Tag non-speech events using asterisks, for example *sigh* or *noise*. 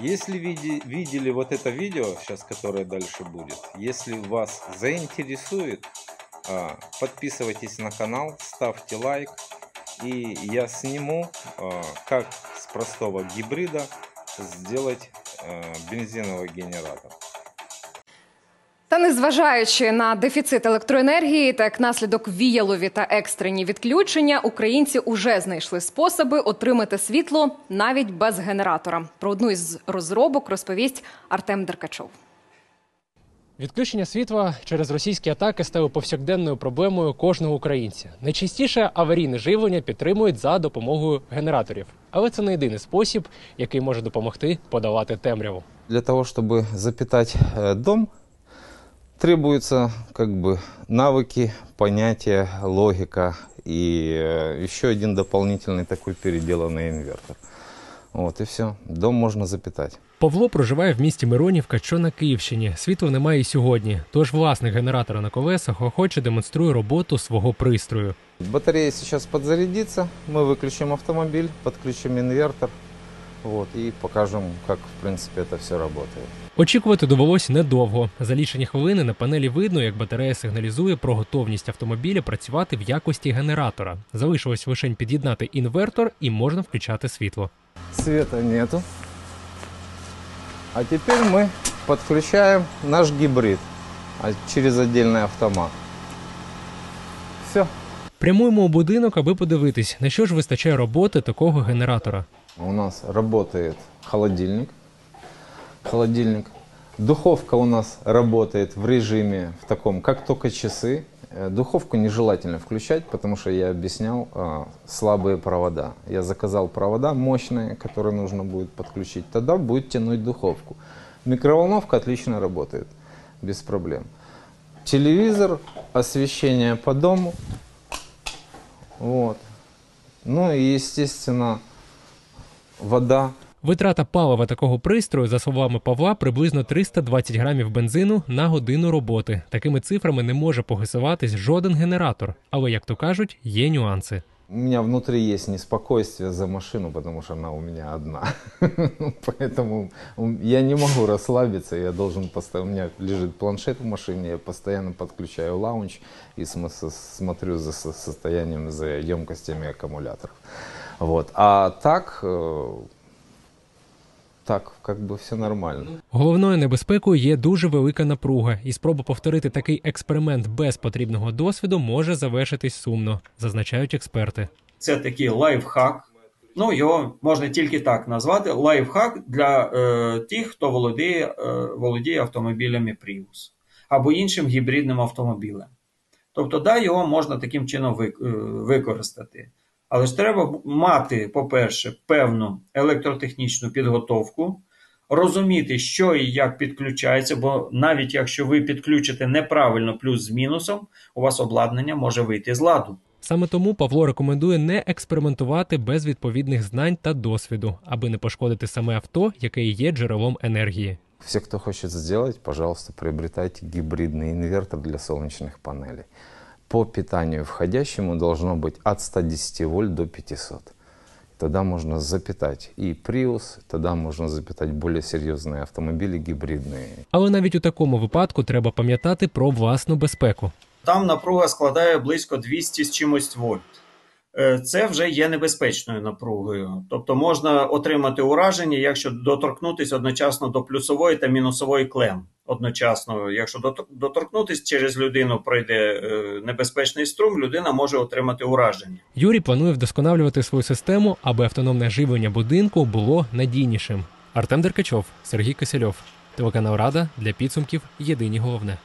Если види- видели вот это видео, сейчас которое дальше будет, если вас заинтересует, а, подписывайтесь на канал, ставьте лайк, и я сниму, а, как с простого гибрида сделать а, бензиновый генератор. Та незважаючи на дефіцит електроенергії та як наслідок віялові та екстрені відключення, українці уже знайшли способи отримати світло навіть без генератора. Про одну із розробок розповість Артем Деркачов. Відключення світла через російські атаки стало повсякденною проблемою кожного українця. Найчастіше аварійне живлення підтримують за допомогою генераторів, але це не єдиний спосіб, який може допомогти подолати темряву. Для того, чтобы запитать э, дом, требуются как бы навыки, понятия, логика и э, еще один дополнительный такой переделанный инвертор. Вот и все. Дом можно запитать. Павло проживає в місті Миронівка, що на Київщині. Світла немає і сьогодні. Тож власник генератора на колесах охоче демонструє роботу свого пристрою. Батарея сейчас подзарядится, мы выключим автомобиль, подключим инвертор, вот, и покажем, как, в принципе, это все работает. Очікувати довелось недовго. За лічені хвилини на панелі видно, як батарея сигналізує про готовність автомобіля працювати в якості генератора. Залишилось лише під'єднати інвертор і можна включати світло. Света нету. А теперь мы подключаем наш гибрид а, через отдельный автомат. Все. Прямуємо у будинок, аби подивитись, на що ж вистачає роботи такого генератора. У нас работает холодильник. Холодильник. Духовка у нас работает в режиме в таком, как только часы. Э, Духовку нежелательно включать, потому что я объяснял а, слабые провода. Я заказал провода мощные, которые нужно будет подключить. Тогда будет тянуть духовку. Микроволновка отлично работает, без проблем. Телевизор, освещение по дому. Вот. Ну и, естественно, вода. Витрата палива такого пристрою, за словами Павла, приблизно 320 грамів бензину на годину роботи. Такими цифрами не може погасуватись жоден генератор. Але, як то кажуть, є нюанси. У меня внутри есть неспокойствие за машину, потому что она у меня одна. *laughs* Поэтому я не могу расслабиться, я должен постоянно... У меня лежит планшет в машине, я постоянно подключаю Launch и см- смотрю за со- состоянием, за емкостями аккумуляторов. Вот. А так, э, так как бы все нормально. Головною небезпекою є дуже велика напруга, і спроба повторити такий експеримент без потрібного досвіду може завершитись сумно, зазначають експерти. Це такий лайфхак. Ну, його можна тільки так назвати. Лайфхак для е, тих, хто володіє, е, володіє автомобілями Prius або іншим гібридним автомобілем. Тобто, да, його можна таким чином вик- е, використати. Але ж треба мати, по-перше, певну електротехнічну підготовку, розуміти, що і як підключається, бо навіть якщо ви підключите неправильно плюс з мінусом, у вас обладнання може вийти з ладу. Саме тому Павло рекомендує не експериментувати без відповідних знань та досвіду, аби не пошкодити саме авто, яке і є джерелом енергії. Все, кто хочет сделать, пожалуйста, приобретайте гибридный инвертор для солнечных панелей По питанию входящему должно быть от 110 вольт до 500. Тогда можно запитать и Prius, тогда можно запитать более серьезные автомобили гибридные. Але навіть у такому випадку треба пам'ятати про власну безпеку. Там напруга складає близько 200 з чимось вольт. Е, Це вже є небезпечною напругою. Тобто можна отримати ураження, якщо доторкнутися одночасно до плюсової та мінусової клем. Одночасно, якщо дотор- доторкнутися через людину пройде е, небезпечний струм, людина може отримати ураження. Юрій планує вдосконалювати свою систему, аби автономне живлення будинку було надійнішим. Артем Деркачов, Сергій Кисельов, телеканал Рада для підсумків Єдині головне.